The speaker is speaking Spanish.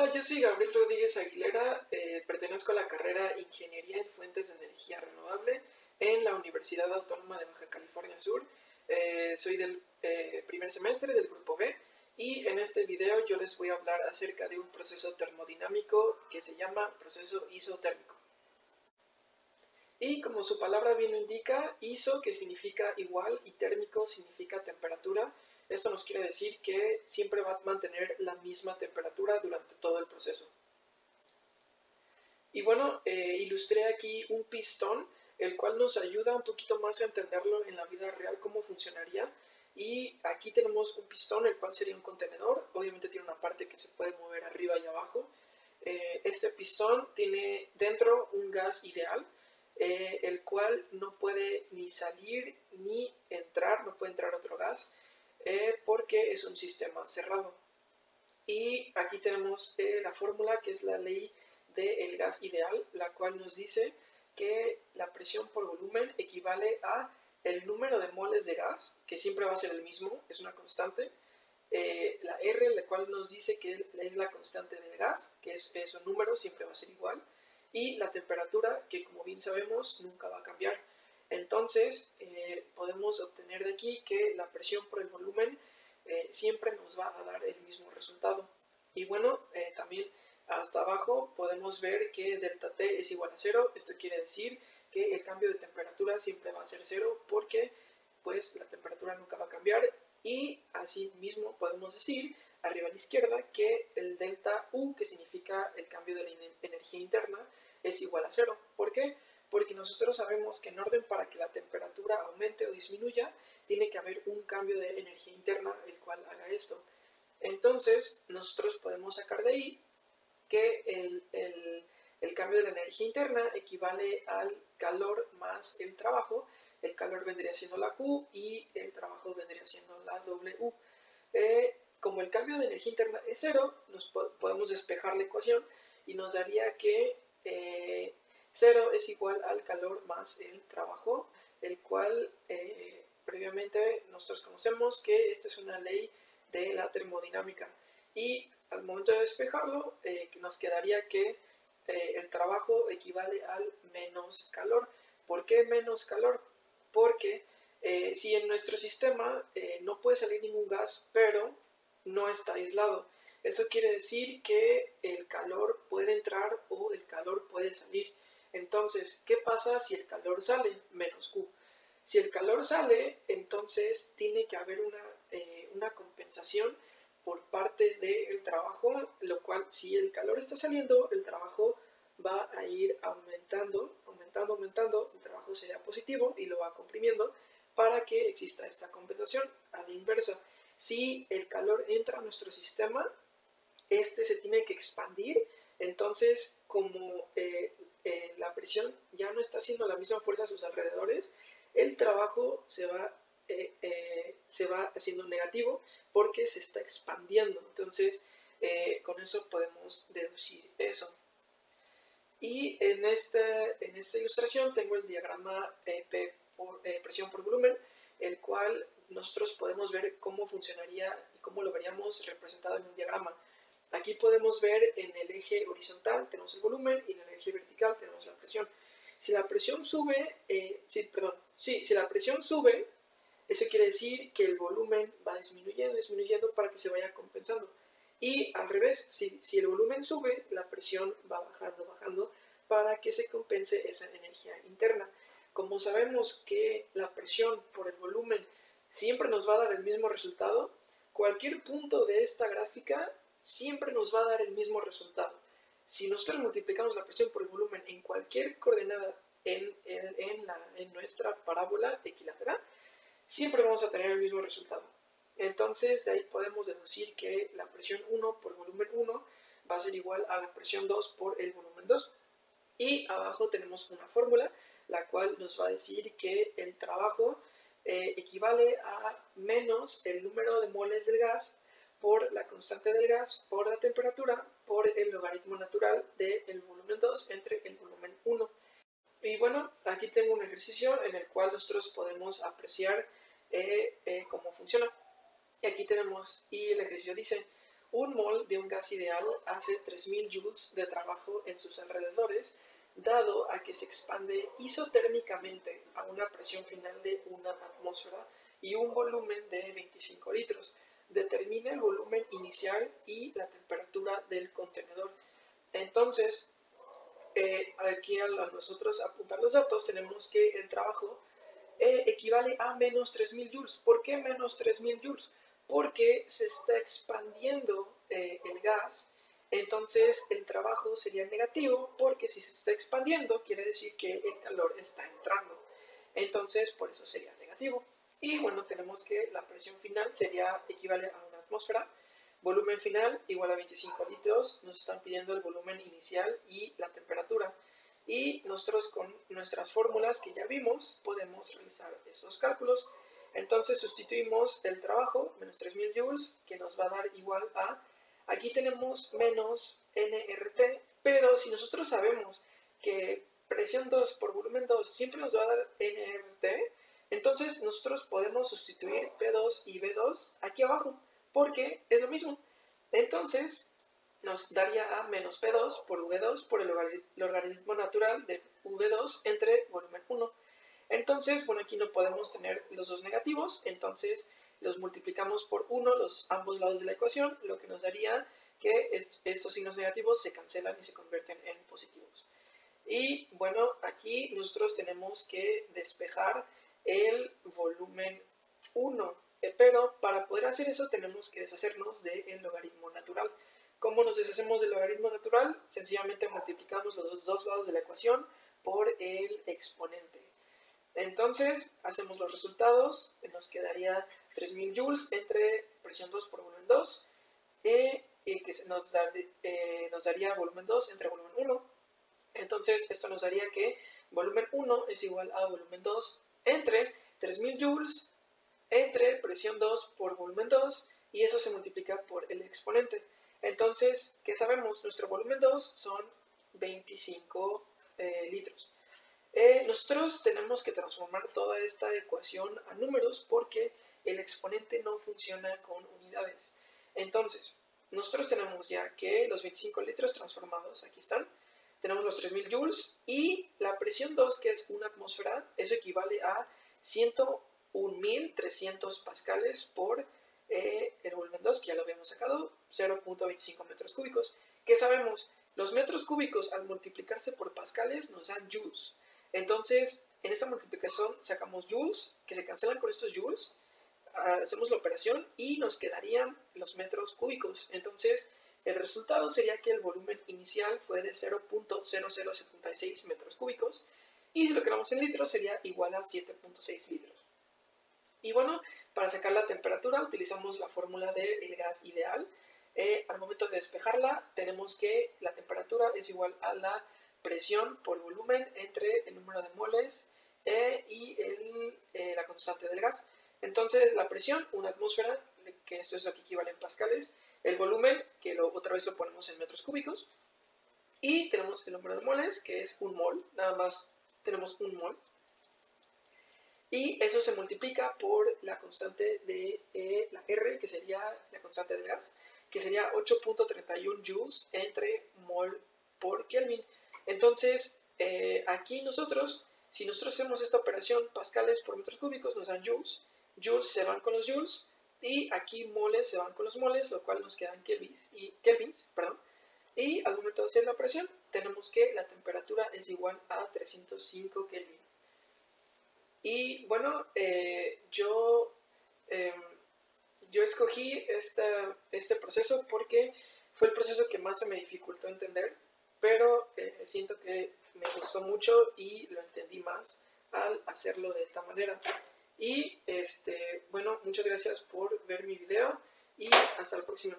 Hola, yo soy Gabriel Rodríguez Aguilera, eh, pertenezco a la carrera Ingeniería en Fuentes de Energía Renovable en la Universidad Autónoma de Baja California Sur. Eh, soy del eh, primer semestre del grupo B y en este video yo les voy a hablar acerca de un proceso termodinámico que se llama proceso isotérmico. Y como su palabra bien lo indica, iso que significa igual y térmico significa temperatura, esto nos quiere decir que siempre va a mantener la misma temperatura durante todo el proceso. Y bueno, eh, ilustré aquí un pistón, el cual nos ayuda un poquito más a entenderlo en la vida real, cómo funcionaría. Y aquí tenemos un pistón, el cual sería un contenedor. Obviamente tiene una parte que se puede mover arriba y abajo. Eh, este pistón tiene dentro un gas ideal, eh, el cual no puede ni salir ni entrar, no puede entrar otro gas. Eh, porque es un sistema cerrado. Y aquí tenemos eh, la fórmula que es la ley del gas ideal, la cual nos dice que la presión por volumen equivale a el número de moles de gas, que siempre va a ser el mismo, es una constante, eh, la R, la cual nos dice que es la constante del gas, que es, es un número, siempre va a ser igual, y la temperatura, que como bien sabemos, nunca va a cambiar. Entonces, eh, podemos obtener de aquí que la presión por el volumen eh, siempre nos va a dar el mismo resultado. Y bueno, eh, también hasta abajo podemos ver que delta T es igual a cero. Esto quiere decir que el cambio de temperatura siempre va a ser cero porque pues la temperatura nunca va a cambiar. Y así mismo podemos decir arriba a la izquierda que el delta U, que significa el cambio de la energía interna, es igual a cero. ¿Por qué? Porque nosotros sabemos que en orden para que la temperatura aumente o disminuya, tiene que haber un cambio de energía interna el cual haga esto. Entonces, nosotros podemos sacar de ahí que el, el, cambio de la energía interna equivale al calor más el trabajo. El calor vendría siendo la Q y el trabajo vendría siendo la W. Eh, como el cambio de energía interna es cero, nos podemos despejar la ecuación y nos daría que eh, 0 es igual al calor más el trabajo, el cual eh, previamente nosotros conocemos que esta es una ley de la termodinámica. Y al momento de despejarlo, eh, nos quedaría que eh, el trabajo equivale al menos calor. ¿Por qué menos calor? Porque si en nuestro sistema no puede salir ningún gas, pero no está aislado, eso quiere decir que el calor puede entrar o el calor puede salir. Entonces, ¿qué pasa si el calor sale? Menos Q. Si el calor sale, entonces tiene que haber una, eh, una compensación por parte del trabajo, lo cual si el calor está saliendo, el trabajo va a ir aumentando, aumentando, aumentando, el trabajo sería positivo y lo va comprimiendo para que exista esta compensación. A la inversa, si el calor entra a nuestro sistema, este se tiene que expandir, entonces como eh, eh, ya no está haciendo la misma fuerza a sus alrededores, el trabajo se va, eh, eh, se va haciendo negativo porque se está expandiendo. Entonces, con eso podemos deducir eso. Y en, este, en esta ilustración tengo el diagrama P presión por volumen, el cual nosotros podemos ver cómo funcionaría y cómo lo veríamos representado en un diagrama. Aquí podemos ver en el eje horizontal tenemos el volumen y en el eje vertical tenemos la presión. Si la presión sube, eh, perdón, sí, si la presión sube, eso quiere decir que el volumen va disminuyendo, disminuyendo para que se vaya compensando. Y al revés, si, si el volumen sube, la presión va bajando, bajando para que se compense esa energía interna. Como sabemos que la presión por el volumen siempre nos va a dar el mismo resultado, cualquier punto de esta gráfica siempre nos va a dar el mismo resultado. Si nosotros multiplicamos la presión por el volumen en cualquier coordenada en, en, nuestra parábola equilateral, siempre vamos a tener el mismo resultado. Entonces, de ahí podemos deducir que la presión 1 por volumen 1 va a ser igual a la presión 2 por el volumen 2. Y abajo tenemos una fórmula, la cual nos va a decir que el trabajo eh, equivale a menos el número de moles del gas por la constante del gas, por la temperatura, por el logaritmo natural del volumen 2 entre el volumen 1. Y bueno, aquí tengo un ejercicio en el cual nosotros podemos apreciar eh, eh, cómo funciona. Y aquí tenemos, y el ejercicio dice, un mol de un gas ideal hace 3000 joules de trabajo en sus alrededores, dado a que se expande isotérmicamente a una presión final de una atmósfera y un volumen de 25 litros. Determina el volumen inicial y la temperatura del contenedor. Entonces, eh, aquí a nosotros apuntar los datos tenemos que el trabajo eh, equivale a menos 3000 joules. ¿Por qué menos 3000 joules? Porque se está expandiendo eh, el gas, entonces el trabajo sería negativo porque si se está expandiendo quiere decir que el calor está entrando. Entonces por eso sería negativo. Y bueno, tenemos que la presión final sería equivale a una atmósfera. Volumen final igual a 25 litros. Nos están pidiendo el volumen inicial y la temperatura. Y nosotros con nuestras fórmulas que ya vimos podemos realizar esos cálculos. Entonces sustituimos el trabajo, menos 3000 joules, que nos va a dar igual a, aquí tenemos menos nRT, pero si nosotros sabemos que presión 2 por volumen 2 siempre nos va a dar nRT, entonces nosotros podemos sustituir P2 y B2 aquí abajo, porque es lo mismo. Entonces nos daría a menos P2 por V2 por el logaritmo natural de V2 entre volumen 1. Entonces, bueno, aquí no podemos tener los dos negativos, entonces los multiplicamos por 1 los ambos lados de la ecuación, lo que nos daría que estos signos negativos se cancelan y se convierten en positivos. Y bueno, aquí nosotros tenemos que despejar el volumen 1. Eh, pero para poder hacer eso tenemos que deshacernos del logaritmo natural. ¿Cómo nos deshacemos del logaritmo natural? Sencillamente multiplicamos los dos lados de la ecuación por el exponente. Entonces, hacemos los resultados, nos quedaría 3000 joules entre presión 2 por volumen 2, eh, y que nos, eh, nos daría volumen 2 entre volumen 1. Entonces, esto nos daría que volumen 1 es igual a volumen 2 entre 3000 joules entre presión 2 por volumen 2 y eso se multiplica por el exponente. Entonces, ¿qué sabemos? Nuestro volumen 2 son 25 eh, litros. Eh, nosotros tenemos que transformar toda esta ecuación a números porque el exponente no funciona con unidades. Entonces, nosotros tenemos ya que los 25 litros transformados, aquí están, tenemos los 3000 joules y la presión 2, que es una atmósfera, eso equivale a 101.300 pascales por eh, el volumen 2, que ya lo habíamos sacado, 0.25 metros cúbicos. ¿Qué sabemos? Los metros cúbicos al multiplicarse por pascales nos dan joules. Entonces, en esta multiplicación sacamos joules, que se cancelan con estos joules, hacemos la operación y nos quedarían los metros cúbicos. Entonces, el resultado sería que el volumen inicial fue de 0.0076 metros cúbicos y si lo queramos en litros sería igual a 7.6 litros. Y bueno, para sacar la temperatura utilizamos la fórmula del gas ideal. Eh, al momento de despejarla tenemos que la temperatura es igual a la presión por volumen entre el número de moles eh, y la constante del gas. Entonces la presión, una atmósfera, que esto es lo que equivale en pascales, el volumen, que lo, otra vez lo ponemos en metros cúbicos, y tenemos el número de moles, que es un mol, nada más tenemos un mol, y eso se multiplica por la constante de eh, la R, que sería la constante del gas, que sería 8.31 joules entre mol por Kelvin. Entonces, eh, aquí nosotros, si nosotros hacemos esta operación, pascales por metros cúbicos nos dan joules, joules se van con los joules, y aquí moles se van con los moles, lo cual nos quedan kelvins, y, kelvins perdón. y al momento de hacer la operación tenemos que la temperatura es igual a 305 Kelvin. Y bueno, eh, yo, em, yo escogí este proceso porque fue el proceso que más se me dificultó entender, pero eh, siento que me gustó mucho y lo entendí más al hacerlo de esta manera. Y este, bueno, muchas gracias por ver mi video y hasta la próxima.